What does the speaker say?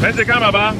梅子干爸爸